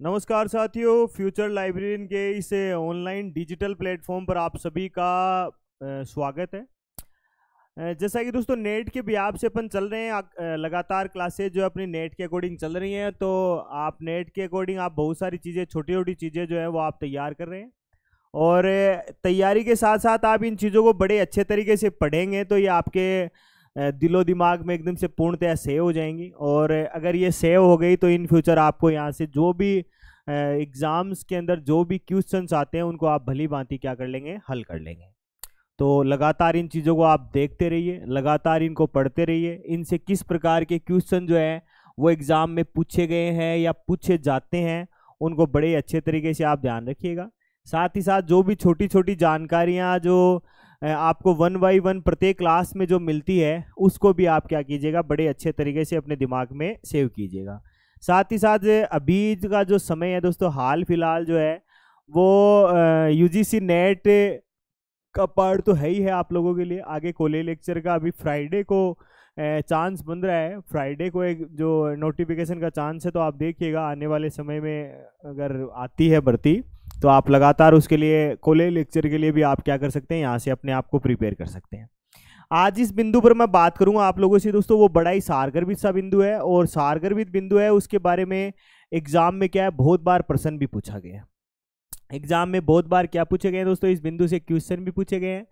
नमस्कार साथियों, future librarian के इस ऑनलाइन डिजिटल प्लेटफॉर्म पर आप सभी का स्वागत है। जैसा कि दोस्तों, नेट के बिहाब से अपन चल रहे हैं लगातार क्लासेज जो अपनी नेट के अकॉर्डिंग चल रही हैं तो आप नेट के अकॉर्डिंग आप बहुत सारी चीज़ें छोटी छोटी चीज़ें जो हैं, वो आप तैयार कर रहे हैं। और तैयारी के साथ साथ आप इन चीज़ों को बड़े अच्छे तरीके से पढ़ेंगे तो ये आपके दिलो दिमाग में एकदम से पूर्णतया सेव हो जाएँगी। और अगर ये सेव हो गई तो इन फ्यूचर आपको यहाँ से जो भी एग्ज़ाम्स के अंदर जो भी क्वेश्चन आते हैं, उनको आप भली भांति क्या कर लेंगे? हल कर लेंगे। तो लगातार इन चीज़ों को आप देखते रहिए, लगातार इनको पढ़ते रहिए। इनसे किस प्रकार के क्वेश्चन जो है, वो एग्ज़ाम में पूछे गए हैं या पूछे जाते हैं, उनको बड़े अच्छे तरीके से आप ध्यान रखिएगा। साथ ही साथ जो भी छोटी छोटी जानकारियाँ जो आपको वन बाई वन प्रत्येक क्लास में जो मिलती है, उसको भी आप क्या कीजिएगा, बड़े अच्छे तरीके से अपने दिमाग में सेव कीजिएगा। साथ ही साथ अभी का जो समय है दोस्तों, हाल फ़िलहाल जो है, वो यूजीसी नेट का पार्ट तो है ही है आप लोगों के लिए। आगे कोले लेक्चर का अभी फ्राइडे को चांस बन रहा है। फ्राइडे को एक जो नोटिफिकेशन का चांस है तो आप देखिएगा, आने वाले समय में अगर आती है भर्ती तो आप लगातार उसके लिए, कोले लेक्चर के लिए भी आप क्या कर सकते हैं, यहाँ से अपने आप को प्रिपेयर कर सकते हैं। आज इस बिंदु पर मैं बात करूँगा आप लोगों से, दोस्तों, वो बड़ा ही सारगर्भित सा बिंदु है और सारगर्भित बिंदु है, उसके बारे में एग्ज़ाम में क्या है, बहुत बार प्रश्न भी पूछा गया है। एग्ज़ाम में बहुत बार क्या पूछे गए हैं, दोस्तों, इस बिंदु से क्वेश्चन भी पूछे गए हैं।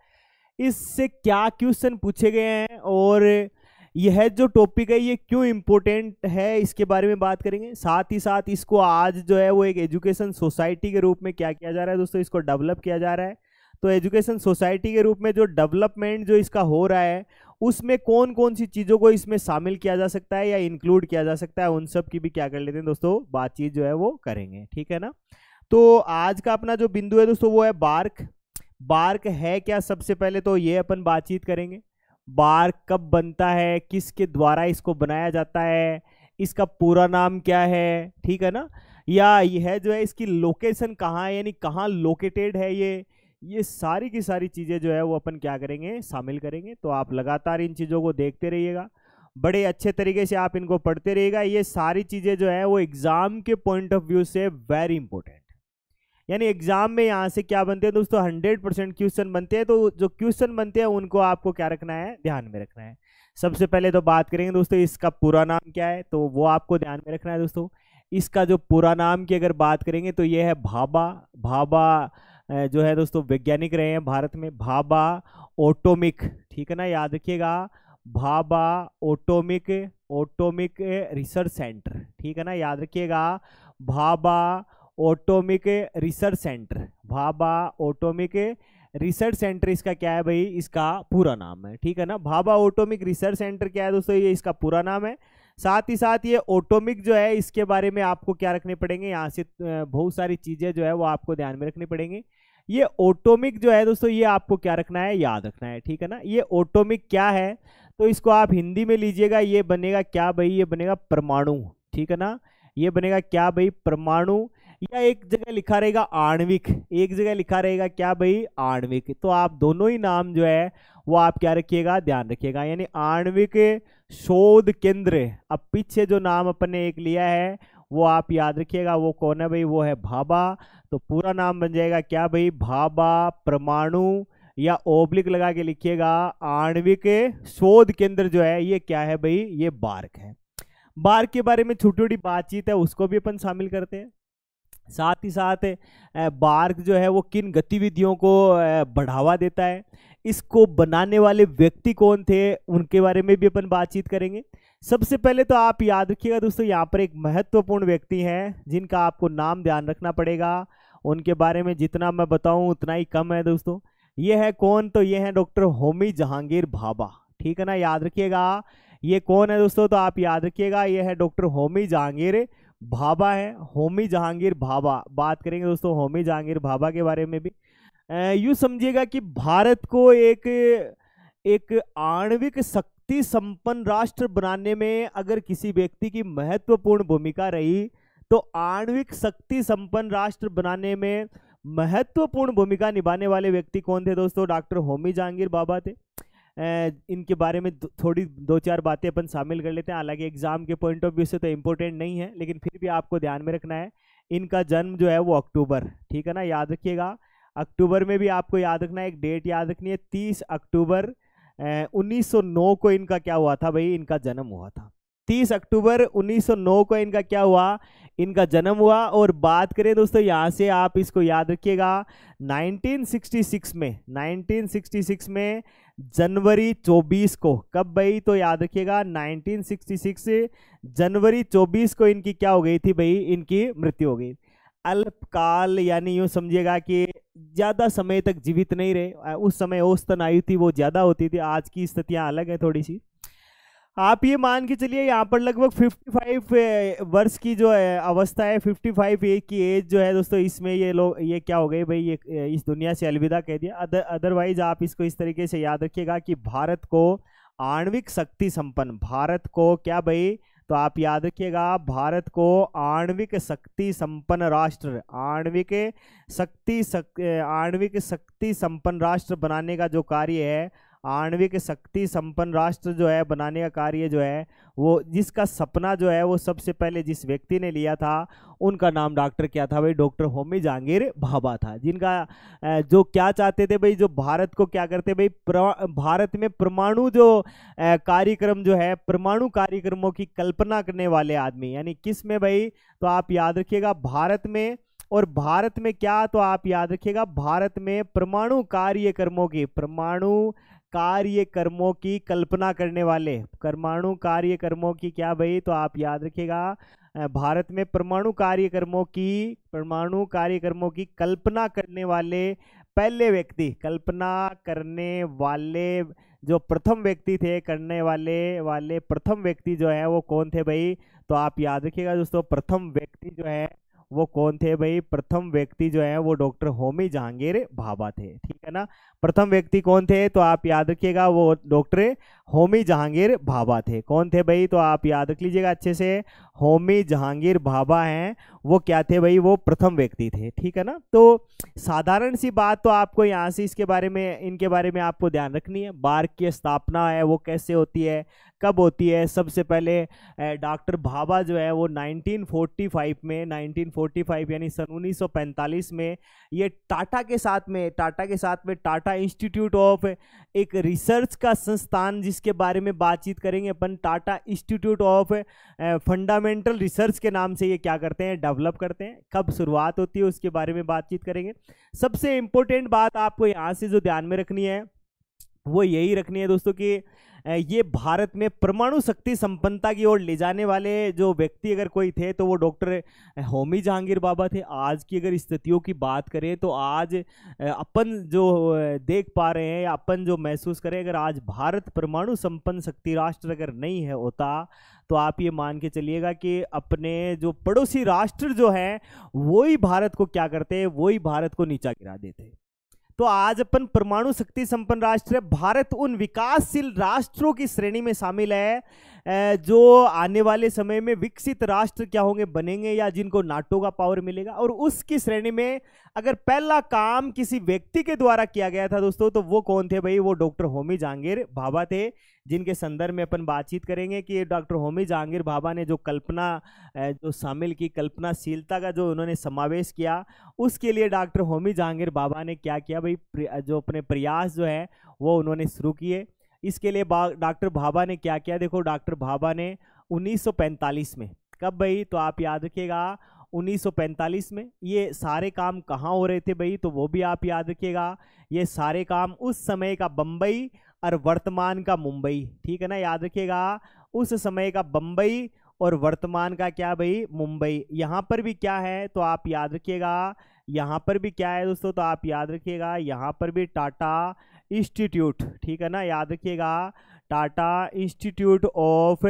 इससे क्या क्वेश्चन पूछे गए हैं और यह जो टॉपिक है, ये क्यों इम्पोर्टेंट है, इसके बारे में बात करेंगे। साथ ही साथ इसको आज जो है, वो एक एजुकेशन सोसाइटी के रूप में क्या किया जा रहा है, दोस्तों, इसको डेवलप किया जा रहा है। तो एजुकेशन सोसाइटी के रूप में जो डेवलपमेंट जो इसका हो रहा है, उसमें कौन कौन सी चीज़ों को इसमें शामिल किया जा सकता है या इंक्लूड किया जा सकता है, उन सब की भी क्या कर लेते हैं दोस्तों, बातचीत जो है वो करेंगे, ठीक है ना? तो आज का अपना जो बिंदु है दोस्तों, वो है बार्क। बार्क है क्या सबसे पहले तो ये अपन बातचीत करेंगे। बार्क कब बनता है, किसके द्वारा इसको बनाया जाता है, इसका पूरा नाम क्या है, ठीक है ना? या यह जो है इसकी लोकेशन कहाँ है, यानी कहाँ लोकेटेड है ये? ये सारी की सारी चीज़ें जो है वो अपन क्या करेंगे, शामिल करेंगे। तो आप लगातार इन चीज़ों को देखते रहिएगा। बड़े अच्छे तरीके से आप इनको पढ़ते रहिएगा। ये सारी चीज़ें जो है वो एग्ज़ाम के पॉइंट ऑफ़ व्यू से वेरी इंपॉर्टेंट यानी एग्ज़ाम में यहाँ से क्या बनते हैं दोस्तों? हंड्रेड परसेंट क्वेश्चन बनते हैं। तो जो क्वेश्चन बनते हैं, उनको आपको क्या रखना है? ध्यान में रखना है। सबसे पहले तो बात करेंगे दोस्तों, इसका पूरा नाम क्या है? तो वो आपको ध्यान में रखना है दोस्तों। इसका जो पूरा नाम की अगर बात करेंगे तो ये है भाबा भाबा जो है दोस्तों वैज्ञानिक रहे हैं भारत में भाबा ओटोमिक, ठीक है ना? याद रखिएगा Bhabha atomic atomic research centre, ठीक है ना? याद रखिएगा Bhabha atomic research centre, Bhabha atomic research centre इसका क्या है भाई? इसका पूरा नाम है, ठीक है ना? भाभा ऑटोमिक रिसर्च सेंटर क्या है दोस्तों? ये इसका पूरा नाम है। साथ ही साथ ये ऑटोमिक जो है, इसके बारे में आपको क्या रखने पड़ेंगे? यहाँ से बहुत सारी चीज़ें जो है, वो आपको ध्यान में रखनी पड़ेंगी। ये ऑटोमिक जो है दोस्तों, ये आपको क्या रखना है? याद रखना है, ठीक है ना? ये ऑटोमिक क्या है? तो इसको आप हिंदी में लीजिएगा, ये बनेगा क्या भाई? ये बनेगा परमाणु, ठीक है ना? ये बनेगा क्या भाई? परमाणु। या एक जगह लिखा रहेगा आणविक, एक जगह लिखा रहेगा क्या भाई? आणविक। तो आप दोनों ही नाम जो है, वो आप क्या रखिएगा? ध्यान रखिएगा। यानी आणविक शोध केंद्र अब पीछे जो नाम अपन ने एक लिया है, वो आप याद रखिएगा, वो कौन है भाई? वो है भाबा तो पूरा नाम बन जाएगा क्या भाई? भाबा परमाणु, या ओब्लिक लगा के लिखिएगा, आणविक शोध केंद्र जो है, ये क्या है भाई? ये बार्क है। बार्क के बारे में छोटी छोटी बातचीत है, उसको भी अपन शामिल करते हैं। साथ ही साथ बार्क जो है वो किन गतिविधियों को बढ़ावा देता है, इसको बनाने वाले व्यक्ति कौन थे, उनके बारे में भी अपन बातचीत करेंगे। सबसे पहले तो आप याद रखिएगा दोस्तों, यहाँ पर एक महत्वपूर्ण व्यक्ति हैं, जिनका आपको नाम ध्यान रखना पड़ेगा। उनके बारे में जितना मैं बताऊँ, उतना ही कम है दोस्तों। ये है कौन? तो ये है डॉक्टर होमी जहांगीर भाभा। ठीक है ना? याद रखिएगा। ये कौन है दोस्तों? तो आप याद रखिएगा, ये है डॉक्टर होमी जहांगीर भाभा है, होमी जहांगीर भाभा। बात करेंगे दोस्तों होमी जहांगीर भाभा के बारे में भी। यू समझिएगा कि भारत को एक एक आणविक शक्ति संपन्न राष्ट्र बनाने में अगर किसी व्यक्ति की महत्वपूर्ण भूमिका रही तो आणविक शक्ति संपन्न राष्ट्र बनाने में महत्वपूर्ण भूमिका निभाने वाले व्यक्ति कौन थे दोस्तों? डॉक्टर होमी जहांगीर बाबा थे। इनके बारे में थोड़ी दो चार बातें अपन शामिल कर लेते हैं। हालाँकि एग्ज़ाम के पॉइंट ऑफ़ व्यू से तो इम्पोर्टेंट नहीं है, लेकिन फिर भी आपको ध्यान में रखना है। इनका जन्म जो है वो अक्टूबर, ठीक है ना? याद रखिएगा। अक्टूबर में भी आपको याद रखना है, एक डेट याद रखनी है, तीस अक्टूबर उन्नीस सौ नौ को इनका क्या हुआ था भाई? इनका जन्म हुआ था। 30 अक्टूबर 1909 को इनका क्या हुआ? इनका जन्म हुआ। और बात करें दोस्तों, यहाँ से आप इसको याद रखिएगा 1966 में 1966 में जनवरी 24 को। कब भाई? तो याद रखिएगा 1966 जनवरी 24 को इनकी क्या हो गई थी भाई? इनकी मृत्यु हो गई। अल्पकाल, यानी यूँ समझिएगा कि ज़्यादा समय तक जीवित नहीं रहे। उस समय औसतन आयु थी वो ज़्यादा होती थी। आज की स्थितियाँ अलग है थोड़ी सी आप ये मान के चलिए, यहाँ पर लगभग 55 वर्ष की जो है अवस्था है 55 एज की एज जो है दोस्तों, इसमें ये लोग, ये क्या हो गए भाई, ये इस दुनिया से अलविदा कह दिया। अदर अदरवाइज़ आप इसको इस तरीके से याद रखिएगा कि भारत को आणविक शक्ति संपन्न, भारत को क्या भाई? तो आप याद रखिएगा, भारत को आणविक शक्ति संपन्न राष्ट्र, आणविक शक्ति आणविक शक्ति संपन्न राष्ट्र बनाने का जो कार्य है आणविक शक्ति संपन्न राष्ट्र जो है, बनाने का कार्य जो है, वो जिसका सपना जो है, वो सबसे पहले जिस व्यक्ति ने लिया था, उनका नाम डॉक्टर क्या था भाई? डॉक्टर होमी जहांगीर भाभा था, जिनका जो क्या चाहते थे भाई? जो भारत को क्या करते भाई? भारत में परमाणु जो कार्यक्रम जो है, परमाणु कार्यक्रमों की कल्पना करने वाले आदमी, यानी किसमें भाई? तो आप याद रखिएगा, भारत में, और भारत में क्या? तो आप याद रखिएगा, भारत में परमाणु कार्यक्रमों की, परमाणु कार्य कर्मों की कल्पना करने वाले, परमाणु कार्य कर्मों की क्या भाई? तो आप याद रखिएगा भारत में परमाणु कार्यक्रमों की, परमाणु कार्यक्रमों की कल्पना करने वाले पहले व्यक्ति, कल्पना करने वाले जो प्रथम व्यक्ति थे, करने वाले वाले प्रथम व्यक्ति जो है वो कौन थे भाई? तो आप याद रखिएगा दोस्तों, प्रथम व्यक्ति जो है वो कौन थे भाई? प्रथम व्यक्ति जो है वो डॉक्टर होमी जहांगीर भाभा थे, ठीक है ना? प्रथम व्यक्ति कौन थे तो आप याद रखिएगा वो डॉक्टर होमी जहांगीर भाभा थे। कौन थे भाई? तो आप याद रख लीजिएगा अच्छे से। होमी जहांगीर भाभा हैं, वो क्या थे भाई? वो प्रथम व्यक्ति थे, ठीक है ना? तो साधारण सी बात तो आपको यहाँ से इसके बारे में, इनके बारे में आपको ध्यान रखनी है। बार की स्थापना है, वो कैसे होती है? कब होती है? सबसे पहले डॉक्टर भाभा जो है वो 1945 में 1945 यानी सन 1945 में, ये टाटा के साथ में, टाटा के साथ में टाटा इंस्टीट्यूट ऑफ़ एक रिसर्च का संस्थान जिसके बारे में बातचीत करेंगे अपन, Tata institute of fundamental research के नाम से ये क्या करते हैं, डेवलप करते हैं, कब शुरुआत होती है उसके बारे में बातचीत करेंगे। सबसे इंपॉर्टेंट बात आपको यहाँ से जो ध्यान में रखनी है, वो यही रखनी है दोस्तों कि ये भारत में परमाणु शक्ति संपन्नता की ओर ले जाने वाले जो व्यक्ति अगर कोई थे तो वो डॉक्टर होमी जहांगीर बाबा थे। आज की अगर स्थितियों की बात करें तो आज अपन जो देख पा रहे हैं या अपन जो महसूस करें, अगर आज भारत परमाणु संपन्न शक्ति राष्ट्र अगर नहीं है, होता तो आप ये मान के चलिएगा कि अपने जो पड़ोसी राष्ट्र जो हैं वही भारत को क्या करते हैं? वो भारत को नीचा गिरा देते। तो आज अपन परमाणु शक्ति संपन्न राष्ट्र है। भारत उन विकासशील राष्ट्रों की श्रेणी में शामिल है। जो आने वाले समय में विकसित राष्ट्र क्या होंगे, बनेंगे या जिनको नाटो का पावर मिलेगा। और उसकी श्रेणी में अगर पहला काम किसी व्यक्ति के द्वारा किया गया था दोस्तों तो वो कौन थे भाई? वो डॉक्टर होमी जहांगीर भाभा थे, जिनके संदर्भ में अपन बातचीत करेंगे कि डॉक्टर होमी जहांगीर भाभा ने जो कल्पना जो शामिल की कल्पनाशीलता का जो उन्होंने समावेश किया, उसके लिए डॉक्टर होमी जहांगीर बाबा ने क्या किया भाई? जो अपने प्रयास जो है, वो उन्होंने शुरू किए। इसके लिए डॉक्टर भाभा ने क्या किया? देखो, डॉक्टर भाभा ने 1945 में, कब भाई? तो आप याद रखिएगा 1945 में, ये सारे काम कहाँ हो रहे थे भाई? तो वो भी आप याद रखिएगा, ये सारे काम उस समय का बम्बई और वर्तमान का मुंबई, ठीक है ना? याद रखिएगा, उस समय का बम्बई और वर्तमान का क्या भाई? मुंबई। यहाँ पर भी क्या है? तो आप याद रखिएगा, यहाँ पर भी क्या है दोस्तों? तो आप याद रखिएगा, यहाँ पर भी टाटा इंस्टीट्यूट, ठीक है ना? याद रखिएगा, टाटा इंस्टीट्यूट ऑफ़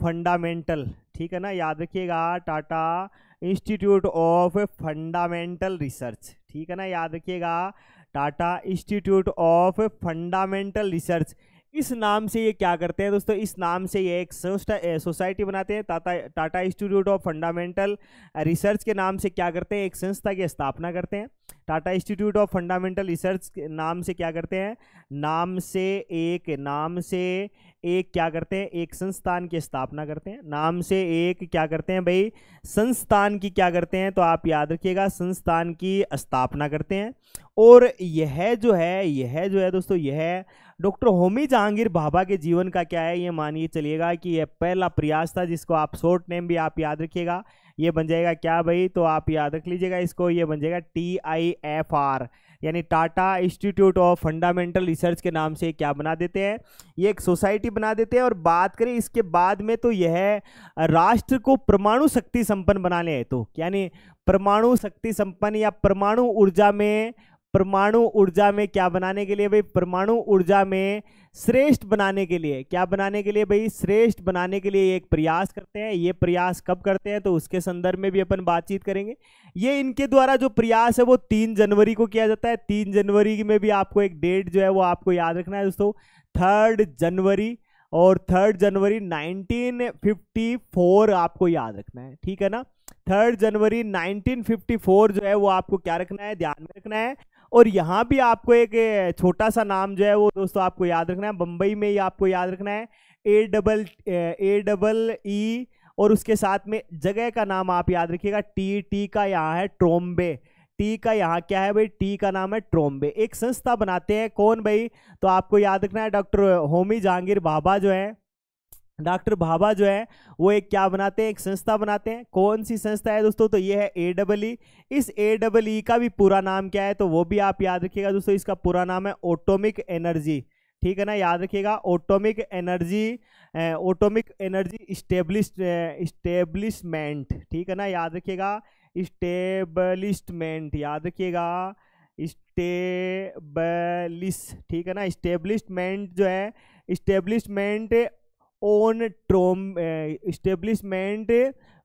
फंडामेंटल, ठीक है ना? याद रखिएगा, Tata institute of fundamental research, ठीक है ना? याद रखिएगा, Tata institute of fundamental research. इस नाम से ये क्या करते हैं दोस्तों? इस नाम से ये एक सोसाइटी बनाते हैं। Tata Tata institute of fundamental research के नाम से क्या करते हैं? एक संस्था की स्थापना करते हैं। Tata institute of fundamental research नाम से क्या करते हैं? नाम से एक, नाम से एक क्या करते हैं? एक संस्थान की स्थापना करते हैं। नाम से एक क्या करते हैं भाई? संस्थान की क्या करते हैं? तो आप याद रखिएगा, संस्थान की स्थापना करते हैं। और यह जो है, यह जो है दोस्तों, यह डॉक्टर होमी जहांगीर भाभा के जीवन का क्या है? ये मानिए चलिएगा कि यह पहला प्रयास था जिसको आप शॉर्ट नेम भी आप याद रखिएगा। ये बन जाएगा क्या भाई? तो आप याद रख लीजिएगा इसको, ये बन जाएगा टी आई एफ़ आर यानी Tata institute of fundamental research के नाम से क्या बना देते हैं? ये एक सोसाइटी बना देते हैं और बात करें इसके बाद में तो यह राष्ट्र को परमाणु शक्ति संपन्न बनाने हैं। तो यानी परमाणु शक्ति संपन्न या परमाणु ऊर्जा में परमाणु ऊर्जा में क्या बनाने के लिए भाई? परमाणु ऊर्जा में श्रेष्ठ बनाने के लिए। क्या बनाने के लिए भाई? श्रेष्ठ बनाने के लिए एक प्रयास करते हैं। ये प्रयास कब करते हैं? तो उसके संदर्भ में भी अपन बातचीत करेंगे। ये इनके द्वारा जो प्रयास है, वो तीन जनवरी को किया जाता है। तीन जनवरी में भी आपको एक डेट जो है, वो आपको याद रखना है दोस्तों। थर्ड जनवरी और थर्ड जनवरी 1954 आपको याद रखना है। ठीक है ना? थर्ड जनवरी 1954 जो है, वो आपको क्या रखना है? ध्यान में रखना है। और यहाँ भी आपको एक छोटा सा नाम जो है वो दोस्तों आपको याद रखना है। बम्बई में ही आपको याद रखना है। A double A double E और उसके साथ में जगह का नाम आप याद रखिएगा। टी टी का यहाँ है ट्रोम्बे। टी का यहाँ क्या है भाई? टी का नाम है ट्रोम्बे। एक संस्था बनाते हैं। कौन भाई? तो आपको याद रखना है डॉक्टर होमी जहांगीर बाबा जो है। डॉक्टर भाभा जो है, वो एक क्या बनाते हैं? एक संस्था बनाते हैं। कौन सी संस्था है दोस्तों? तो ये है ए डबल ई इस ए डबल ई का भी पूरा नाम क्या है? तो वो भी आप याद रखिएगा दोस्तों, इसका पूरा नाम है ओटोमिक एनर्जी ठीक है ना? याद रखिएगा atomic energy atomic energy establish establishment ठीक है ना? याद रखिएगा स्टेब्लिशमेंट याद रखिएगा स्टेबलिश ठीक है ना? स्टेब्लिशमेंट जो है स्टेब्लिशमेंट ओन ट्रोम इस्टेब्लिशमेंट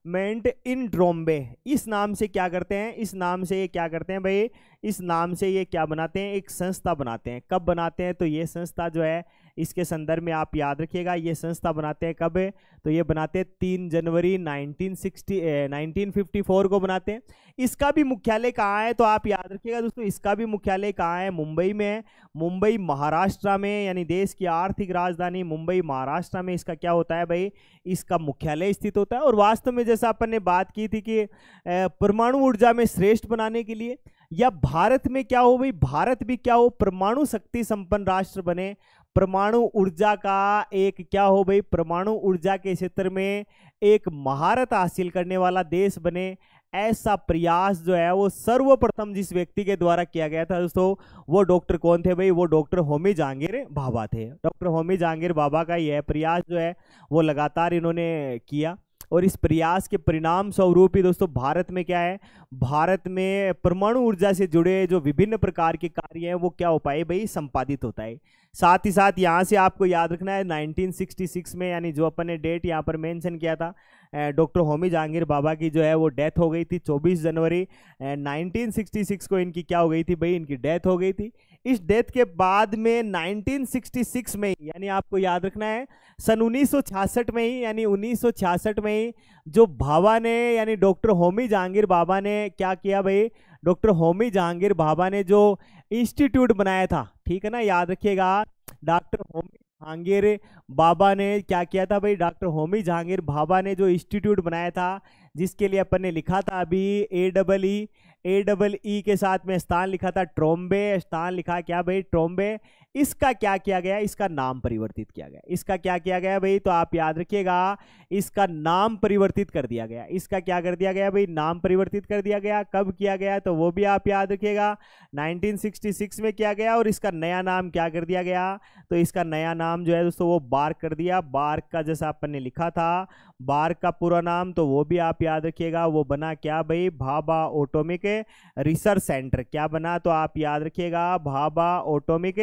मेंट इन ड्रोम्बे इस नाम से क्या करते हैं? इस नाम से ये क्या करते हैं भाई? इस नाम से ये क्या बनाते हैं? एक संस्था बनाते हैं। कब बनाते हैं? तो ये संस्था जो है इसके संदर्भ में आप याद रखिएगा, ये संस्था बनाते हैं कब? है तो ये बनाते हैं तीन जनवरी 1960 1954 को बनाते हैं। इसका भी मुख्यालय कहाँ है? तो आप याद रखिएगा दोस्तों, इसका भी मुख्यालय कहाँ है? मुंबई में है। मुंबई, महाराष्ट्र में, यानी देश की आर्थिक राजधानी मुंबई, महाराष्ट्र में इसका क्या होता है भाई? इसका मुख्यालय स्थित होता है। और वास्तव में जैसा अपन ने बात की थी कि परमाणु ऊर्जा में श्रेष्ठ बनाने के लिए, या भारत में क्या हो भाई? भारत भी क्या हो? परमाणु शक्ति संपन्न राष्ट्र बने। परमाणु ऊर्जा का एक क्या हो भाई? परमाणु ऊर्जा के क्षेत्र में एक महारत हासिल करने वाला देश बने। ऐसा प्रयास जो है वो सर्वप्रथम जिस व्यक्ति के द्वारा किया गया था दोस्तों, वो डॉक्टर कौन थे भाई? वो डॉक्टर होमी जहांगीर बाबा थे। डॉक्टर होमी जहांगीर बाबा का यह प्रयास जो है वो लगातार इन्होंने किया। और इस प्रयास के परिणाम स्वरूप ही दोस्तों, भारत में क्या है भारत में परमाणु ऊर्जा से जुड़े जो विभिन्न प्रकार के कार्य हैं, वो क्या हो पाए? भाई, संपादित होता है। साथ ही साथ यहाँ से आपको याद रखना है 1966 में, यानी जो अपन ने डेट यहाँ पर मेंशन किया था डॉक्टर होमी जहांगीर बाबा की जो है वो डेथ हो गई थी 24 जनवरी 1966 को इनकी क्या हो गई थी भाई? इनकी डेथ हो गई थी। इस डेथ के बाद में 1966 में यानी आपको याद रखना है सन उन्नीस सौ छियासठ में ही यानी उन्नीस सौ छियासठ में ही जो भाभा ने, यानी डॉक्टर होमी जहांगीर बाबा ने क्या किया भाई? डॉक्टर होमी जहांगीर बाबा ने जो इंस्टीट्यूट बनाया था, ठीक है ना? याद रखिएगा, डॉक्टर होमी जहांगीर बाबा ने क्या किया था भाई? डॉक्टर होमी जहांगीर बाबा ने जो इंस्टीट्यूट बनाया था, जिसके लिए अपन ने लिखा था अभी A double E A double E के साथ में स्थान लिखा था, ट्रोम्बे, स्थान लिखा क्या भाई? ट्रोम्बे इसका क्या किया गया? इसका नाम परिवर्तित किया गया। इसका क्या किया गया भाई? तो आप याद रखिएगा, इसका नाम परिवर्तित कर दिया गया। इसका क्या कर दिया गया भाई? नाम परिवर्तित कर दिया गया। कब किया गया? तो वो भी आप याद रखिएगा। 1966 में किया गया और इसका नया नाम क्या कर दिया गया? तो इसका नया नाम जो है दोस्तों वो बार्क कर दिया। बार्क का जैसा अपन ने लिखा था बार्क का पूरा नाम तो वो भी आप याद रखिएगा। वो बना क्या भाई? Bhabha atomic research centre. क्या बना? तो आप याद रखिएगा भाबा ऑटोमिक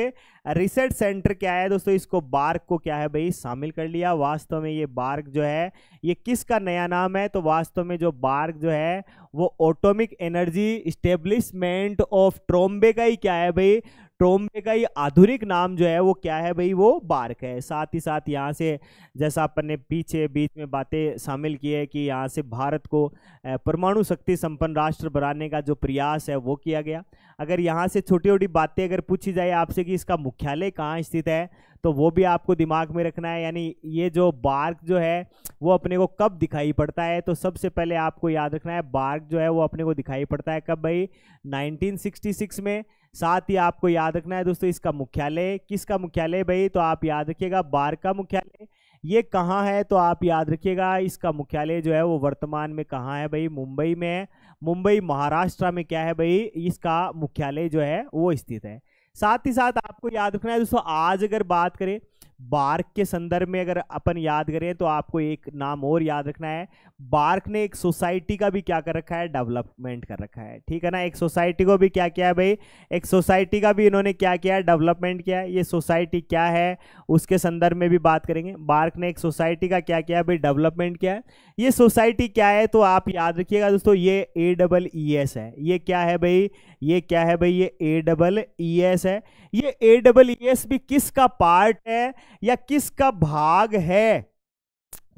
रिसर्च सेंटर क्या है दोस्तों? इसको बार्क को क्या है भाई? शामिल कर लिया। वास्तव में ये बार्क जो है, ये किसका नया नाम है? तो वास्तव में जो बार्क जो है, वो atomic energy establishment of Trombay का ही क्या है भाई? ट्रोम्बे का ये आधुनिक नाम जो है, वो क्या है भाई? वो बार्क है। साथ ही साथ यहाँ से, जैसा अपन ने पीछे, बीच में बातें शामिल की है कि यहाँ से भारत को परमाणु शक्ति संपन्न राष्ट्र बनाने का जो प्रयास है, वो किया गया। अगर यहाँ से छोटी छोटी बातें अगर पूछी जाए आपसे कि इसका मुख्यालय कहाँ स्थित है तो वो भी आपको दिमाग में रखना है। यानी ये जो बार्क जो है, वो अपने को कब दिखाई पड़ता है? तो सबसे पहले आपको याद रखना है, बार्क जो है, वो अपने को दिखाई पड़ता है कब भाई? 1966 में साथ ही आपको याद रखना है दोस्तों, इसका मुख्यालय, किसका मुख्यालय भाई? तो आप याद रखिएगा, बार का मुख्यालय। ये कहाँ है? तो आप याद रखिएगा, इसका मुख्यालय जो है वो वर्तमान में कहाँ है भाई? मुंबई में है। मुंबई, महाराष्ट्र में क्या है भाई? इसका मुख्यालय जो है वो स्थित है। साथ ही साथ आपको याद रखना है दोस्तों, आज अगर बात करें बार्क के संदर्भ में अगर अपन याद करें तो आपको एक नाम और याद रखना है। बार्क ने एक सोसाइटी का भी क्या कर रखा है? डेवलपमेंट कर रखा है। ठीक है ना? एक सोसाइटी को भी क्या किया है भाई? एक सोसाइटी का भी इन्होंने क्या किया है? डेवलपमेंट किया है। ये सोसाइटी क्या है? उसके संदर्भ में भी बात करेंगे। बार्क ने एक सोसाइटी का क्या किया भाई, डेवलपमेंट किया है। ये सोसाइटी क्या है? तो आप याद रखिएगा दोस्तों, ये ए डबल ई एस है। ये क्या है भाई? ये क्या है भाई? ये ए डबल ई एस है। ये ए डबल ई एस भी किसका पार्ट है या किसका भाग है?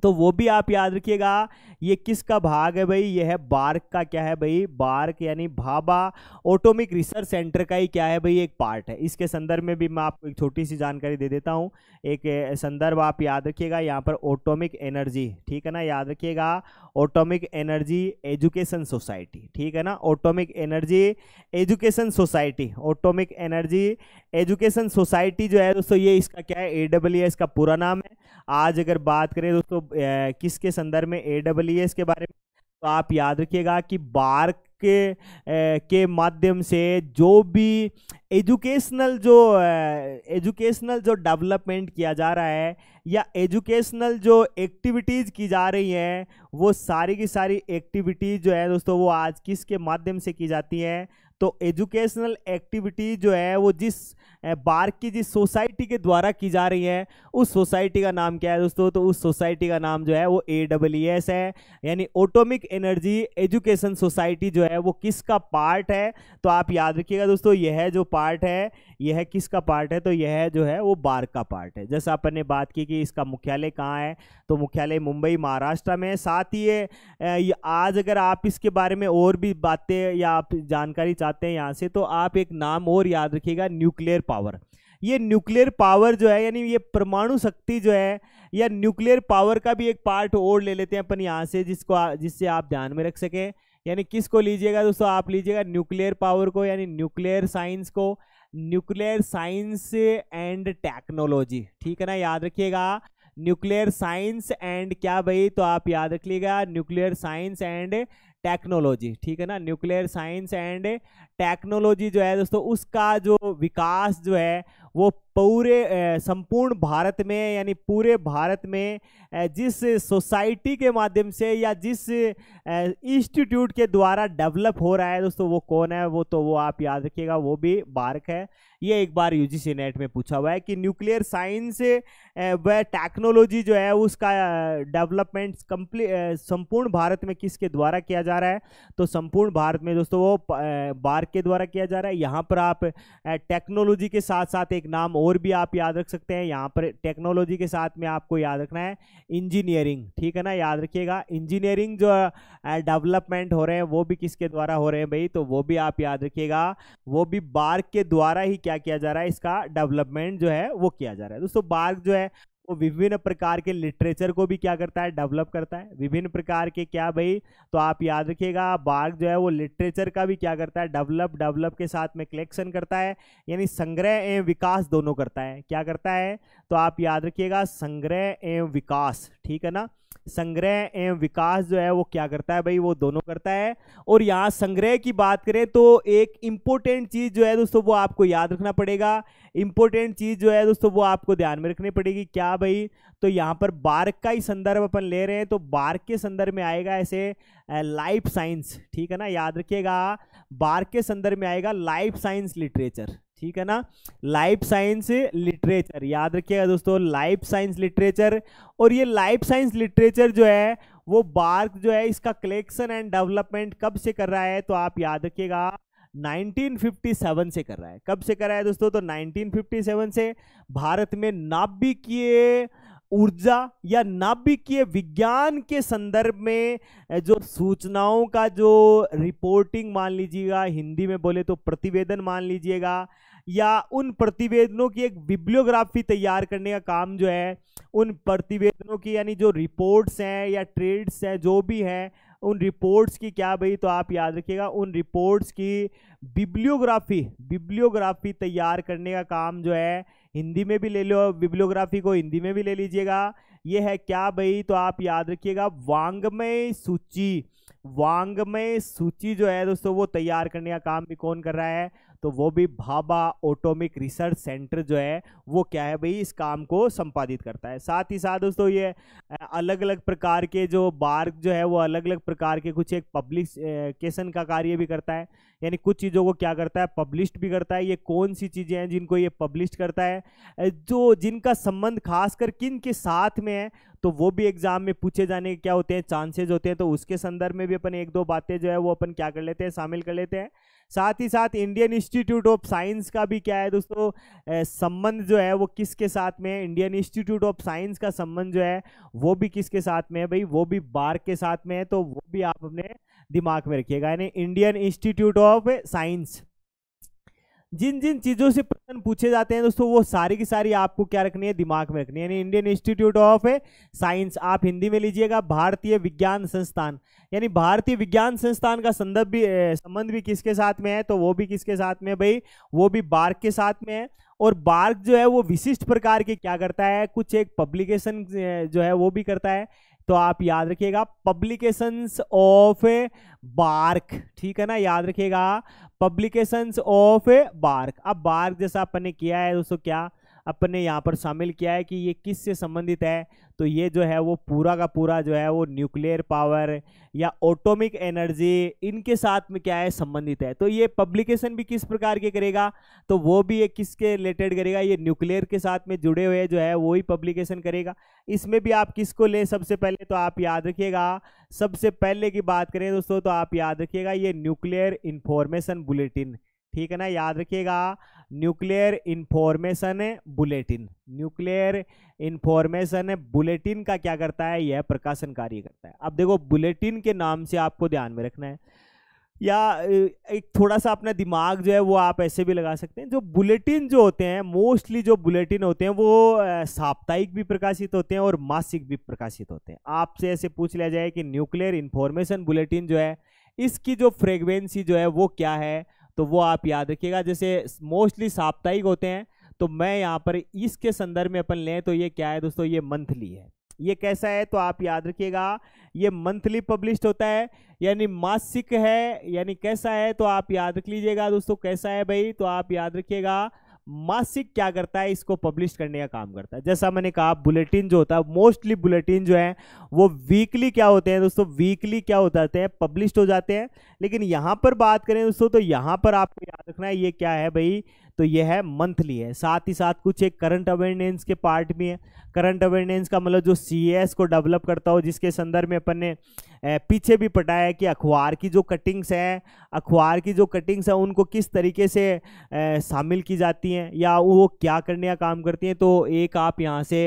तो वो भी आप याद रखिएगा। ये किसका भाग है भाई? ये है बार्क का क्या है भाई? बार्क यानी भाबा ऑटोमिक रिसर्च सेंटर का ही क्या है भाई? एक पार्ट है। इसके संदर्भ में भी मैं आपको एक छोटी सी जानकारी दे देता हूँ। एक संदर्भ आप याद रखिएगा। यहाँ पर ऑटोमिक एनर्जी ठीक है ना? याद रखिएगा। ऑटोमिक एनर्जी एजुकेशन सोसाइटी ठीक है ना? Atomic energy education society atomic energy education society जो है दोस्तों, ये इसका क्या है? ए इसका पूरा नाम है। आज अगर बात करें दोस्तों किसके संदर्भ में एडब्ल्यू के बारे में। तो आप याद रखिएगा कि बार्क के के माध्यम से जो भी एजुकेशनल जो एजुकेशनल जो डेवलपमेंट किया जा रहा है या एजुकेशनल जो एक्टिविटीज़ की जा रही हैं, वो सारी की सारी एक्टिविटीज़ जो है दोस्तों, वो आज किसके माध्यम से की जाती हैं? तो एजुकेशनल एक्टिविटी जो है, वो जिस बार्क की जिस सोसाइटी के द्वारा की जा रही है। उस सोसाइटी का नाम क्या है दोस्तों? तो उस सोसाइटी का नाम जो है वो ए डबल ई एस है। यानी ऑटोमिक एनर्जी एजुकेशन सोसाइटी जो है वो किसका पार्ट है? तो आप याद रखिएगा दोस्तों, यह जो पार्ट है, यह किसका पार्ट है? तो यह जो है वो बार्क का पार्ट है। जैसा अपन ने बात की कि इसका मुख्यालय कहाँ है? तो मुख्यालय मुंबई, महाराष्ट्र में है। साथ ही ये आज अगर आप इसके बारे में और भी बातें या आप जानकारी चाहते हैं यहाँ से तो आप एक नाम और याद रखिएगा, न्यूक्लियर पावर ये न्यूक्लियर पावर जो है, यानी ये परमाणु शक्ति जो है, या न्यूक्लियर पावर का भी एक पार्ट और ले लेते हैं अपन यहाँ से, जिसको जिससे आप ध्यान में रख सकें। यानी किसको लीजिएगा दोस्तों? आप लीजिएगा न्यूक्लियर पावर को, यानी न्यूक्लियर साइंस को। न्यूक्लियर साइंस एंड टेक्नोलॉजी ठीक है ना? याद रखिएगा। न्यूक्लियर साइंस एंड क्या भाई? तो आप याद रखिएगा न्यूक्लियर साइंस एंड टेक्नोलॉजी, ठीक है ना? न्यूक्लियर साइंस एंड टेक्नोलॉजी जो है दोस्तों, उसका जो विकास जो है वो पूरे संपूर्ण भारत में, यानी पूरे भारत में जिस सोसाइटी के माध्यम से या जिस इंस्टीट्यूट के द्वारा डेवलप हो रहा है दोस्तों, वो कौन है, वो तो वो आप याद रखिएगा, वो भी बार्क है। ये एक बार यूजीसी नेट में पूछा हुआ है कि न्यूक्लियर साइंस व टेक्नोलॉजी जो है उसका डेवलपमेंट कंप्लीट संपूर्ण भारत में किसके द्वारा किया जा रहा है? तो संपूर्ण भारत में दोस्तों वो बार्क के द्वारा किया जा रहा है। यहाँ पर आप टेक्नोलॉजी के साथ साथ एक नाम और भी आप याद रख सकते हैं। यहाँ पर टेक्नोलॉजी के साथ में आपको याद रखना है, इंजीनियरिंग, ठीक है ना? याद रखिएगा। इंजीनियरिंग जो डेवलपमेंट हो रहे हैं, वो भी किसके द्वारा हो रहे हैं भाई? तो वो भी आप याद रखिएगा। वो भी बार्क के द्वारा ही क्या किया जा रहा है? इसका डेवलपमेंट जो है, वो किया जा रहा है। दोस्तों, बार्क जो है वो विभिन्न प्रकार के लिटरेचर को भी क्या करता है डेवलप करता है। विभिन्न प्रकार के क्या भाई तो आप याद रखिएगा, बाघ जो है वो लिटरेचर का भी क्या करता है डेवलप डेवलप के साथ में कलेक्शन करता है, यानी संग्रह एवं विकास दोनों करता है। क्या करता है तो आप याद रखिएगा, संग्रह एवं विकास, ठीक है ना? संग्रह एवं विकास जो है वो क्या करता है भाई? वो दोनों करता है। और यहाँ संग्रह की बात करें तो एक इम्पोर्टेंट चीज़ जो है दोस्तों वो आपको याद रखना पड़ेगा। इंपॉर्टेंट चीज़ जो है दोस्तों वो आपको ध्यान में रखनी पड़ेगी। क्या भाई? तो यहाँ पर बार्क का ही संदर्भ अपन ले रहे हैं। तो बार्क के संदर्भ में आएगा ऐसे लाइफ साइंस ठीक है ना? याद रखिएगा। बार्क के संदर्भ में आएगा लाइफ साइंस लिटरेचर ठीक है ना? लाइफ साइंस लिटरेचर याद रखिएगा दोस्तों लाइफ साइंस लिटरेचर और ये लाइफ साइंस लिटरेचर जो है, वो बार्क जो है, इसका कलेक्शन एंड डेवलपमेंट कब से कर रहा है? तो आप याद रखिएगा 1957 से कर रहा है। कब से कर रहा है दोस्तों? तो 1957 से भारत में नाभिकीय ऊर्जा या नाभिकीय विज्ञान के संदर्भ में, जो सूचनाओं का जो रिपोर्टिंग मान लीजिएगा, हिंदी में बोले तो प्रतिवेदन मान लीजिएगा या उन प्रतिवेदनों की एक बिब्लियोग्राफी तैयार करने का काम जो है, उन प्रतिवेदनों की, यानी जो रिपोर्ट्स हैं या ट्रेड्स हैं, जो भी हैं, उन रिपोर्ट्स की क्या भाई तो आप याद रखिएगा, उन रिपोर्ट्स की बिब्लियोग्राफी बिब्लियोग्राफी तैयार करने का काम जो है, हिंदी में भी ले लो बिब्लियोग्राफी को हिंदी में भी ले लीजिएगा। ये है क्या भाई तो आप याद रखिएगा, वांगमय सूची। वांगमय सूची जो है दोस्तों, वो तैयार करने का काम भी कौन कर रहा है? तो वो भी भाभा ऑटोमिक रिसर्च सेंटर जो है, वो क्या है भाई, इस काम को संपादित करता है। साथ ही साथ दोस्तों, ये अलग अलग प्रकार के जो बार्ग जो है, वो अलग अलग प्रकार के कुछ एक पब्लिकेशन का कार्य भी करता है। यानी कुछ चीज़ों को क्या करता है? पब्लिश्ड भी करता है। ये कौन सी चीज़ें हैं जिनको ये पब्लिश करता है? जो जिनका संबंध खासकर किन के साथ में है तो वो भी एग्ज़ाम में पूछे जाने के क्या होते हैं? चांसेज होते हैं। तो उसके संदर्भ में भी अपन एक दो बातें जो है वो अपन क्या कर लेते हैं? शामिल कर लेते हैं। साथ ही साथ इंडियन इंस्टीट्यूट ऑफ़ साइंस का भी क्या है दोस्तों? संबंध जो है वो किसके साथ में है? इंडियन इंस्टीट्यूट ऑफ़ साइंस का संबंध जो है, वो भी किसके साथ में है भाई? वो भी बार के साथ में है। तो वो भी आप अपने दिमाग में रखिएगा, यानी इंडियन इंस्टीट्यूट ऑफ़ साइंस जिन जिन चीज़ों से प्रश्न पूछे जाते हैं दोस्तों, वो सारी की सारी आपको क्या रखनी है? दिमाग में रखनी है। यानी इंडियन इंस्टीट्यूट ऑफ़ साइंस आप हिंदी में लीजिएगा, भारतीय विज्ञान संस्थान। यानी भारतीय विज्ञान संस्थान का संदर्भ भी संबंध भी किसके साथ में है? तो वो भी किसके साथ में है भाई? वो भी बार्क के साथ में है। और बार्क जो है, वो विशिष्ट प्रकार के क्या करता है? कुछ एक पब्लिकेशन जो है, वो भी करता है। तो आप याद रखिएगा पब्लिकेशंस ऑफ़ बार्क ठीक है ना? याद रखिएगा पब्लिकेशंस ऑफ़ बार्क अब बार्क जैसा अपन ने किया है दोस्तों क्या अपन यहाँ पर शामिल किया है कि ये किस से संबंधित है? तो ये जो है वो पूरा का पूरा जो है वो न्यूक्लियर पावर या ऑटोमिक एनर्जी इनके साथ में क्या है, संबंधित है। तो ये पब्लिकेशन भी किस प्रकार के करेगा? तो वो भी ये किसके रिलेटेड करेगा? ये न्यूक्लियर के साथ में जुड़े हुए जो है वो ही पब्लिकेशन करेगा। इसमें भी आप किसको लें सबसे पहले तो आप याद रखिएगा। सबसे पहले की बात करें दोस्तों तो आप याद रखिएगा ये न्यूक्लियर इन्फॉर्मेशन बुलेटिन। ठीक है ना? याद रखिएगा, nuclear information bulletin. Nuclear information bulletin का क्या करता है? यह प्रकाशन कार्य करता है। अब देखो, बुलेटिन के नाम से आपको ध्यान में रखना है। या एक थोड़ा सा अपना दिमाग जो है, वो आप ऐसे भी लगा सकते हैं। जो बुलेटिन जो होते हैं, मोस्टली जो बुलेटिन होते हैं, वो साप्ताहिक भी प्रकाशित होते हैं और मासिक भी प्रकाशित होते हैं। आपसे ऐसे पूछ लिया जाए कि न्यूक्लियर इंफॉर्मेशन बुलेटिन जो है, इसकी जो फ्रेगवेंसी जो है, वो क्या है? तो वो आप याद रखिएगा, जैसे मोस्टली साप्ताहिक होते हैं तो मैं यहाँ पर इसके संदर्भ में अपन लें तो ये क्या है दोस्तों, ये मंथली है। ये कैसा है तो आप याद रखिएगा, ये मंथली पब्लिश्ड होता है, यानी मासिक है, यानी कैसा है तो आप याद रख लीजिएगा दोस्तों, कैसा है भाई तो आप याद रखिएगा मासिक क्या करता है, इसको पब्लिश करने का काम करता है। जैसा मैंने कहा बुलेटिन जो होता है मोस्टली बुलेटिन जो है, वो वीकली क्या होते हैं दोस्तों? वीकली क्या हो जाते हैं? पब्लिश हो जाते हैं। लेकिन यहाँ पर बात करें दोस्तों तो यहाँ पर आपको याद रखना है, ये क्या है भाई? तो ये है मंथली है। साथ ही साथ कुछ एक करंट अवेयरनेस के पार्ट भी है। करंट अवेयरनेस का मतलब जो सी को डेवलप करता हो, जिसके संदर्भ में अपन ने पीछे भी पटाया है कि अखबार की जो कटिंग्स हैं, अखबार की जो कटिंग्स हैं, उनको किस तरीके से शामिल की जाती हैं या वो क्या करने का काम करती हैं तो एक आप यहाँ से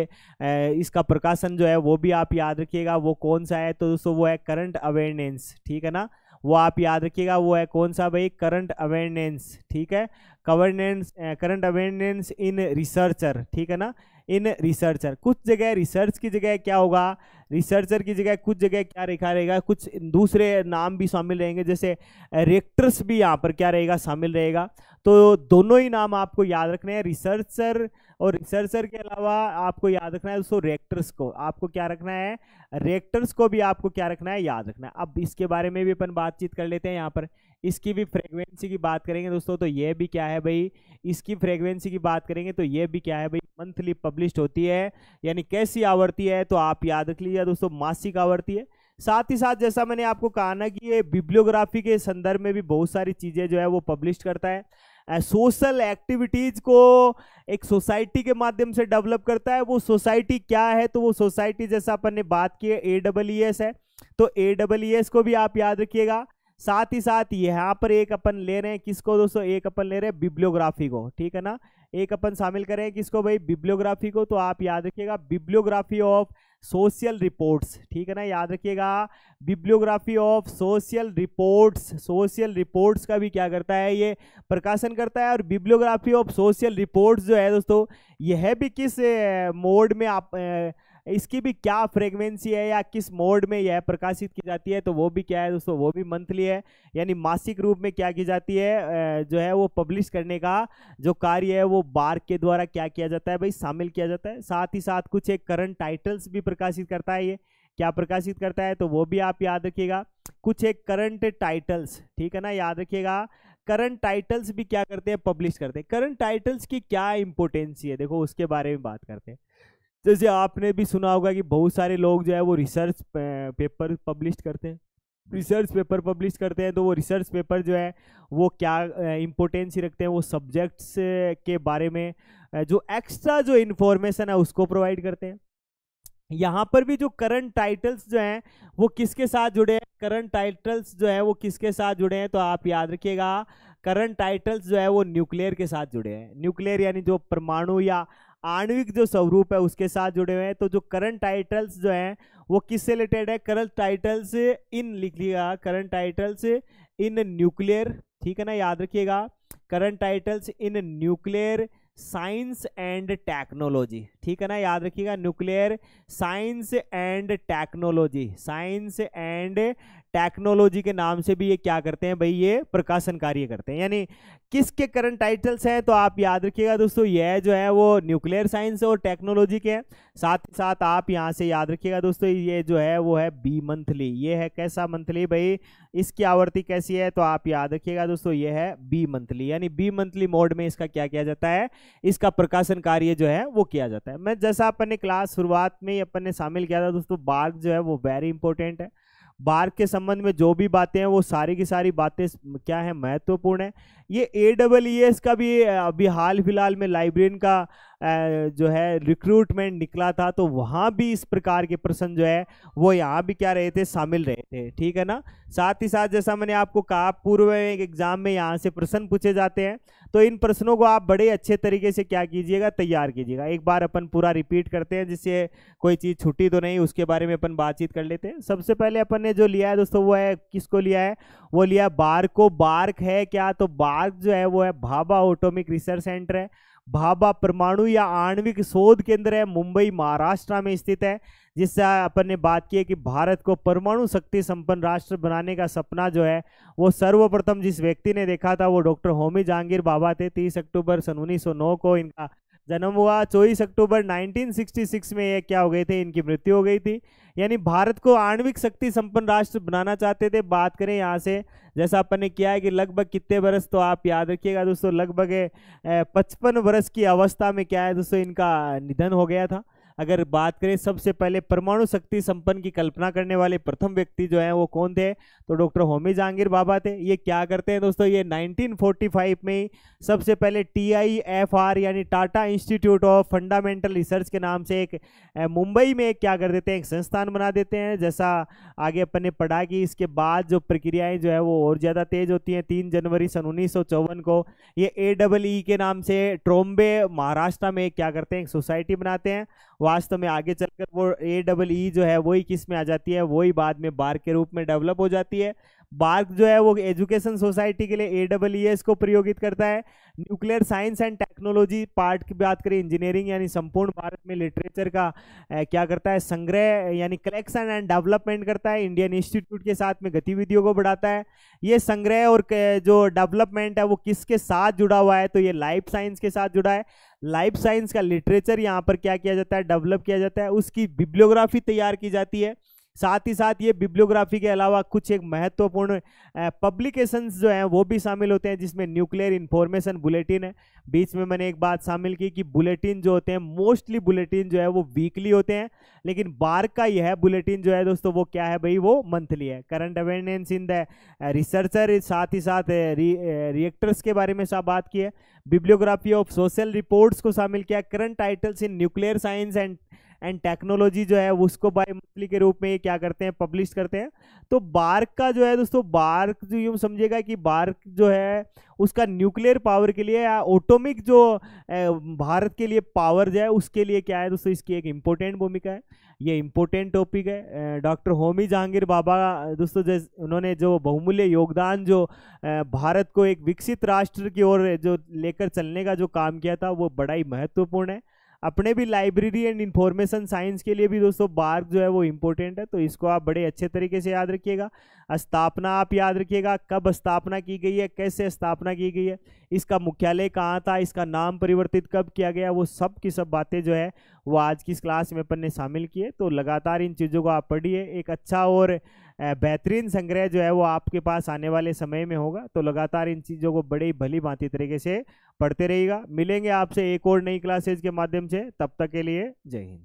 इसका प्रकाशन जो है वो भी आप याद रखिएगा, वो कौन सा है तो दोस्तों वो है करंट अवेयरनेस ठीक है ना? वो आप याद रखिएगा, वो है कौन सा भाई? करंट अवेयरनेस ठीक है? Governance current awareness in researcher ठीक है ना? इन रिसर्चर कुछ जगह रिसर्च की जगह क्या होगा? रिसर्चर की जगह कुछ जगह क्या लिखा रहेगा? कुछ दूसरे नाम भी शामिल रहेंगे, जैसे रेक्टर्स भी यहाँ पर क्या रहेगा? शामिल रहेगा। तो दोनों ही नाम आपको याद रखने हैं। रिसर्चर और रिसर्चर के अलावा आपको याद रखना है दोस्तों रेक्टर्स को। आपको क्या रखना है? रेक्टर्स को भी आपको क्या रखना है? याद रखना है। अब इसके बारे में भी अपन बातचीत कर लेते हैं यहाँ पर। इसकी भी फ्रेगवेंसी की बात करेंगे दोस्तों तो ये भी क्या है भाई? इसकी फ्रेगवेंसी की बात करेंगे तो ये भी क्या है भाई? मंथली पब्लिश होती है, यानी कैसी आवर्ती है तो आप याद रख लीजिए दोस्तों, मासिक आवर्ती है। साथ ही साथ जैसा मैंने आपको कहा ना कि ये बिब्लियोग्राफी के संदर्भ में भी बहुत सारी चीज़ें जो है वो पब्लिश करता है। सोशल एक्टिविटीज़ को एक सोसाइटी के माध्यम से डेवलप करता है। वो सोसाइटी क्या है? तो वो सोसाइटी जैसा अपन ने बात की है ए डबल ई एस है। तो ए डबल ई एस को भी आप याद रखिएगा। साथ ही साथ यहाँ पर एक अपन ले रहे हैं, किसको दोस्तों? एक अपन ले रहे हैं बिब्लियोग्राफी को, ठीक है ना? एक अपन शामिल करें किसको भाई? बिब्लियोग्राफी को। तो आप याद रखिएगा बिब्लियोग्राफी ऑफ़ सोशल रिपोर्ट्स ठीक है ना? याद रखिएगा bibliography of social reports social reports का भी क्या करता है ये? प्रकाशन करता है और बिब्लियोग्राफी ऑफ़ सोशल रिपोर्ट्स जो है दोस्तों, यह भी किस मोड में आप इसकी भी क्या फ्रेगमेंसी है या किस मोड में यह प्रकाशित की जाती है तो वो भी क्या है दोस्तों, वो भी मंथली है। यानी मासिक रूप में क्या की जाती है जो है वो पब्लिश करने का जो कार्य है, वो बार के द्वारा क्या किया जाता है भाई, शामिल किया जाता है। साथ ही साथ कुछ एक करंट टाइटल्स भी प्रकाशित करता है ये। क्या प्रकाशित करता है तो वो भी आप याद रखिएगा। कुछ एक करंट टाइटल्स ठीक है ना, याद रखिएगा। करंट टाइटल्स भी क्या करते हैं पब्लिश करते हैं। करंट टाइटल्स की क्या इंपोर्टेंसी है, देखो उसके बारे में बात करते हैं। जैसे आपने भी सुना होगा कि बहुत सारे लोग जो है वो रिसर्च पेपर पब्लिश करते हैं। रिसर्च पेपर पब्लिश करते हैं तो वो रिसर्च पेपर जो है, वो क्या इम्पोर्टेंसी रखते हैं वो सब्जेक्ट्स के बारे में जो एक्स्ट्रा जो इन्फॉर्मेशन है उसको प्रोवाइड करते हैं। यहाँ पर भी जो करंट टाइटल्स जो हैं, वो किसके साथ जुड़े हैं? करंट टाइटल्स जो है, वो किसके साथ जुड़े हैं? तो आप याद रखिएगा करंट टाइटल्स जो है, वो न्यूक्लियर के साथ जुड़े हैं। न्यूक्लियर यानी जो परमाणु या आणविक जो स्वरूप है उसके साथ जुड़े हुए हैं। तो जो करंट टाइटल्स जो हैं, वो किससे रिलेटेड है? करंट टाइटल्स इन लिख लिया। करंट टाइटल्स इन न्यूक्लियर ठीक है ना? याद रखिएगा। Current titles in nuclear science and technology ठीक है ना? याद रखिएगा। Nuclear science and technology science and technology के नाम से भी ये क्या करते हैं भाई, ये प्रकाशन कार्य करते हैं। यानी किसके करंट टाइटल्स हैं तो आप याद रखिएगा दोस्तों यह जो है वो न्यूक्लियर साइंस और टेक्नोलॉजी के साथ ही साथ आप यहाँ से याद रखिएगा दोस्तों, ये जो है वो है बी मंथली ये है कैसा मंथली भाई, इसकी आवृत्ति कैसी है तो आप याद रखिएगा दोस्तों, ये है बी मंथली यानी बी मंथली मोड में इसका क्या किया जाता है, इसका प्रकाशन कार्य जो है वो किया जाता है। मैं जैसा अपन ने क्लास शुरुआत में ही अपन ने शामिल किया था दोस्तों बाघ जो है वो वेरी इंपॉर्टेंट है। बार के संबंध में जो भी बातें हैं, वो सारी की सारी बातें क्या है, महत्वपूर्ण है। ये ए डबल ई एस का भी, अभी हाल फ़िलहाल में लाइब्रेरियन का जो है रिक्रूटमेंट निकला था तो वहाँ भी इस प्रकार के प्रश्न जो है, वो यहाँ भी क्या रहे थे, शामिल रहे थे। ठीक है ना? साथ ही साथ, जैसा मैंने आपको कहा पूर्व एग्ज़ाम में यहाँ से प्रश्न पूछे जाते हैं तो इन प्रश्नों को आप बड़े अच्छे तरीके से क्या कीजिएगा, तैयार कीजिएगा। एक बार अपन पूरा रिपीट करते हैं, जिससे कोई चीज़ छुट्टी तो नहीं, उसके बारे में अपन बातचीत कर लेते हैं। सबसे पहले अपन ने जो लिया है दोस्तों, वो है, किसको लिया है? वो लिया बार्क को बार्क है क्या? तो बार्क जो है, वो है भाभा ऑटोमिक रिसर्च सेंटर है। भाभा परमाणु या आणविक शोध केंद्र है, मुंबई, महाराष्ट्र में स्थित है। जिससे अपन ने बात की है कि भारत को परमाणु शक्ति संपन्न राष्ट्र बनाने का सपना जो है, वो सर्वप्रथम जिस व्यक्ति ने देखा था, वो डॉक्टर होमी जहांगीर बाबा थे। 30 अक्टूबर सन 1909 को इनका जन्म हुआ चौबीस अक्टूबर 1966 में, ये क्या हो गए थे? इनकी मृत्यु हो गई थी। यानी भारत को आणविक शक्ति संपन्न राष्ट्र बनाना चाहते थे। बात करें यहाँ से, जैसा अपन ने किया है कि लगभग कितने वर्ष तो आप याद रखिएगा दोस्तों, लगभग पचपन बरस की अवस्था में क्या है दोस्तों, इनका निधन हो गया था। अगर बात करें सबसे पहले परमाणु शक्ति संपन्न की कल्पना करने वाले प्रथम व्यक्ति जो है वो कौन थे? तो डॉक्टर होमी जहांगीर बाबा थे। ये क्या करते हैं दोस्तों? ये 1945 में सबसे पहले टीआईएफआर यानी Tata institute of fundamental research के नाम से एक मुंबई में क्या कर देते हैं? एक संस्थान बना देते हैं। जैसा आगे अपन ने पढ़ा कि इसके बाद जो प्रक्रियाएँ जो है वो और ज़्यादा तेज होती हैं। तीन जनवरी सन उन्नीस सौ चौवन को ये ए डबल ई के नाम से ट्रोम्बे महाराष्ट्र में क्या करते हैं? एक सोसाइटी बनाते हैं। वास्तव में आगे चलकर वो ए डबल ई जो है, वही किसमें आ जाती है? वही बाद में बार के रूप में डेवलप हो जाती है। बार्क जो है वो एजुकेशन सोसाइटी के लिए ए डबल ई एस को प्रयोगित करता है। Nuclear science and technology part की बात करें इंजीनियरिंग यानी संपूर्ण भारत में लिटरेचर का ए, क्या करता है? संग्रह यानी कलेक्शन एंड डेवलपमेंट करता है। इंडियन इंस्टीट्यूट के साथ में गतिविधियों को बढ़ाता है। ये संग्रह और जो डेवलपमेंट है वो किसके साथ जुड़ा हुआ है? तो ये लाइफ साइंस के साथ जुड़ा है। लाइफ साइंस का लिटरेचर यहाँ पर क्या किया जाता है? डेवलप किया जाता है। उसकी बिब्लियोग्राफी तैयार की जाती है। साथ ही साथ ये बिब्लियोग्राफी के अलावा कुछ एक महत्वपूर्ण पब्लिकेशंस जो हैं, वो भी शामिल होते हैं, जिसमें न्यूक्लियर इन्फॉर्मेशन बुलेटिन है। बीच में मैंने एक बात शामिल की कि बुलेटिन जो होते हैं मोस्टली बुलेटिन जो है, वो वीकली होते हैं। लेकिन बार का यह बुलेटिन जो है दोस्तों, वो क्या है भाई? वो मंथली है। Current awareness in the researcher साथ ही साथ रिएक्टर्स के बारे में बात की है। बिब्लियोग्राफी ऑफ़ सोशल रिपोर्ट्स को शामिल किया। Current titles in nuclear science and and technology जो है, उसको बाय मंथली के रूप में क्या करते हैं, पब्लिश करते हैं। तो बार्क का जो है दोस्तों, बार्क जो यूँ समझेगा कि बार्क जो है, उसका न्यूक्लियर पावर के लिए या ओटोमिक जो भारत के लिए पावर जो है, उसके लिए क्या है दोस्तों, इसकी एक इम्पोर्टेंट भूमिका है। ये इम्पोर्टेंट टॉपिक है। डॉक्टर होमी जहांगीर बाबा, दोस्तों, जैसे, उन्होंने जो बहुमूल्य योगदान जो भारत को एक विकसित राष्ट्र की ओर जो लेकर चलने का जो काम किया था, वो बड़ा ही महत्वपूर्ण है। अपने भी लाइब्रेरी एंड इन्फॉर्मेशन साइंस के लिए भी दोस्तों बार्क जो है वो इम्पोर्टेंट है तो इसको आप बड़े अच्छे तरीके से याद रखिएगा। स्थापना आप याद रखिएगा, कब स्थापना की गई है, कैसे स्थापना की गई है, इसका मुख्यालय कहाँ था, इसका नाम परिवर्तित कब किया गया, वो सब की सब बातें जो है वो आज की इस क्लास में अपन ने शामिल किए तो लगातार इन चीज़ों को आप पढ़िए, एक अच्छा और बेहतरीन संग्रह जो है वो आपके पास आने वाले समय में होगा। तो लगातार इन चीज़ों को बड़े भली भांति तरीके से पढ़ते रहिएगा। मिलेंगे आपसे एक और नई क्लासेज के माध्यम से। तब तक के लिए जय हिंद।